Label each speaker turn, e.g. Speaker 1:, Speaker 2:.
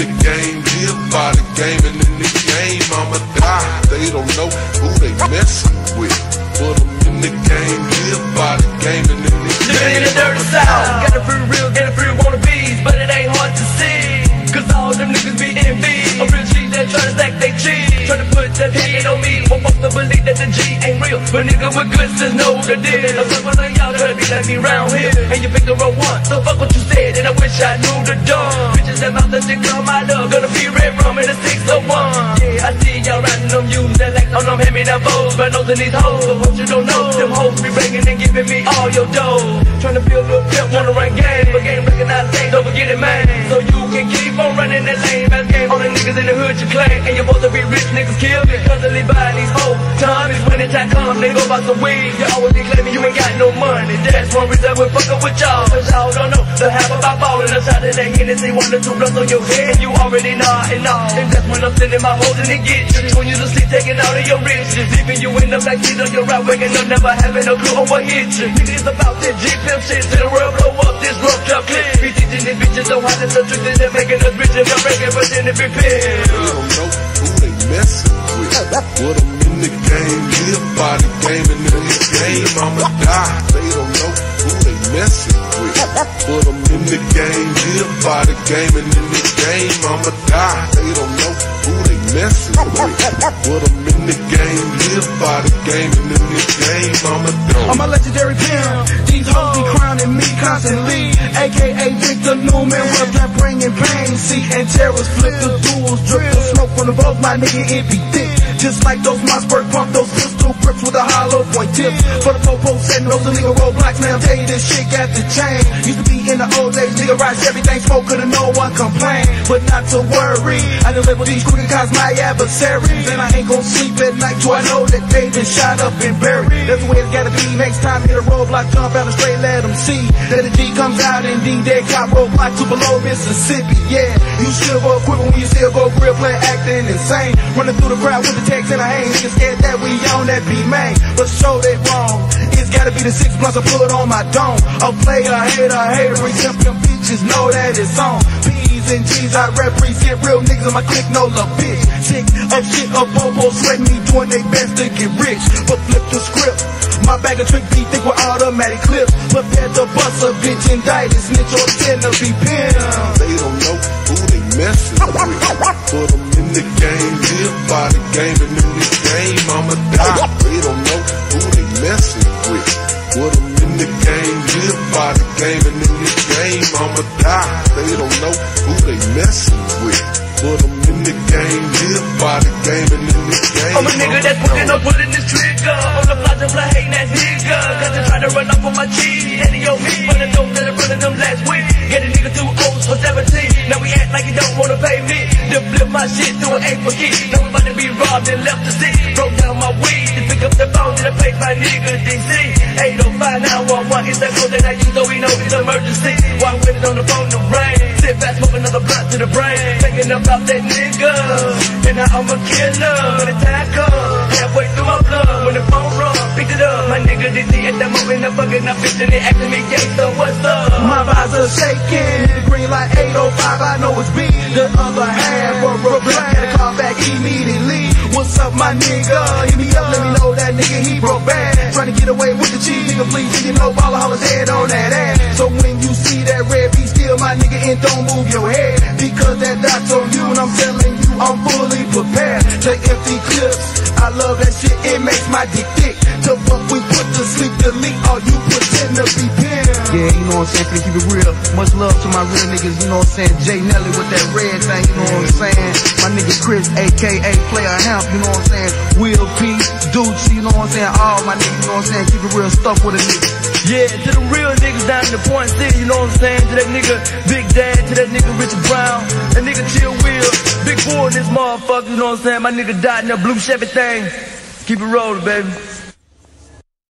Speaker 1: the game, live by the game, and in the game I'ma die. They don't know who they messing with. Put them in the game, live by the game, and in the
Speaker 2: Living
Speaker 1: game
Speaker 2: in the dirty south,
Speaker 1: die.
Speaker 2: got a free real, get a free wannabes, but it ain't hard to see. Cause all them niggas be envy. A real G that try to stack they cheese. Try to put that hate on me. Want folks to believe that the G ain't real. But nigga with goods just know the deal. A couple of y'all try to be like me round here. And you pick the wrong one. So fuck what you said, and I wish I knew the dawn. Mouth that shit call my love. Gonna be red rum in a six of one. Yeah, I see y'all riding them used that like oh, on them hand me down foes. But in these hoes. But what you don't know, them hoes be breaking and giving me all your dough. Trying to feel little pimp, wanna run game. But game recognize game, don't forget it, man. So you can keep on running that lane. Best game, all the niggas in the hood you claim. And you're supposed to be rich, niggas kill me. Constantly buying these hoes. Time is when the time comes, they go buy some weed. You always be claiming you ain't got no money. That's one reason fucking with y'all. Don't know the half about balling. A that Hennessy, one or two blunts on your head. and You already and all. And that's when I'm sending my hoes it gets you. When you to sleep, taking all of your riches. Leaving you in the backseat of your ride, waking up, never having no clue on what hit you. Niggas about this G-pimp shit. Till the world blow up, this Ruff Draft clip. Be teaching these bitches don't have this truth and they're making us rich. And they're breaking, but then it be
Speaker 1: They don't know who they messing with. Put them in the game, live by the game, and in the game I'ma die. Messing with. Put them in the game, live by the game, and in the game I'ma die. They don't know who they messing with. Put them in the game, live by the game, and in the game I'ma die.
Speaker 3: I'm a legendary pimp. These hoes be crowning me constantly. AKA Victor Newman was that bringing pain. See, and terrors flip the duels, drip the smoke from the both. My nigga, it be thick. Just like those Mossberg pump, those pistol grips with a hollow point tip. For the popo setting those illegal roadblocks, now I'm telling you this shit got to change. Used to be in the old days, nigga rise everything, smoke couldn't no one complain. But not to worry, I done with these crooked cops, my adversaries. And I ain't gon' sleep at night till I know that they been shot up and buried. That's the way it's gotta be. Next time hit a roadblock, jump out and straight let them see that the G comes out and D they cop roadblock to below Mississippi. Yeah, you still go quick when you still go real play acting insane. Running through the crowd with the text and I ain't niggas scared that we on that be made, But show they wrong. It's gotta be the six blunts I put on my dome. A player, hater, hater, simp them bitches know that it's on. P's and G's, I represent real niggas in my clique, no love bitch. Sick of shit, of bobo, sweating me, doing their best to get rich. But flip the script. My bag of trick thick with automatic clips. Prepared to bust a bitch, indict it, snitch or tend to be pinned.
Speaker 1: They don't know who they messing with. Put them in the and in the game I'ma die. They don't know who they messing with. Put them in the game, live by the game, and in the game
Speaker 2: I'm a nigga that's putting up, pulling this trigger. On the plaza, fly hating that nigga. Got to try to run off on my cheese. Eddie on me, but I know that I running them last week. Get a nigga two O's for 17. Now we act like he don't wanna pay me. Then flip my shit through an eight for key. Now we about to be robbed and left to see. Broke down my weed to pick up the phone and I my nigga DC. 805 911 is that code that I use, so we know it's emergency. Why with it on the phone, the rain. Sit back, smoke another blunt to the brain. Thinking about that nigga. And now I'm a killer. When the time comes, halfway through my blood. When the phone rung, picked it up. My nigga DC at that moment, I'm fucking up, bitch, and asking me, so what's up?
Speaker 3: My vibes are shaking, the green light 805, I know it's B. The other half of reply, gotta call back immediately. What's up, my nigga? Hit me up, let me know that nigga he broke bad. Trying to get away with the cheese, nigga, please, you know, hold his head on that ass. So when you see that red, be still, my nigga, and don't move your head. Because that dot's on you, and I'm telling you, I'm fully prepared to empty clips. I love that shit, it makes my dick thick. To fuck, we put to sleep, delete all you pretend to be pimp.
Speaker 4: Yeah, you know what I'm saying? Keep it real. Much love to my real niggas, you know what I'm saying? Jay Nelly with that red thing, you know what I'm saying? My nigga Chris, aka Player Hemp, you know what I'm saying? Will P, Dooch, you know what I'm saying? All my niggas, you know what I'm saying? Keep it real stuff with a nigga.
Speaker 2: Yeah, to the real niggas down in the point city, you know what I'm saying? To that nigga Big Dad, to that nigga Richard Brown, that nigga Chill Will, Big Boy in this motherfucker, you know what I'm saying? My nigga died in that blue Chevy thing. Keep it rolling, baby.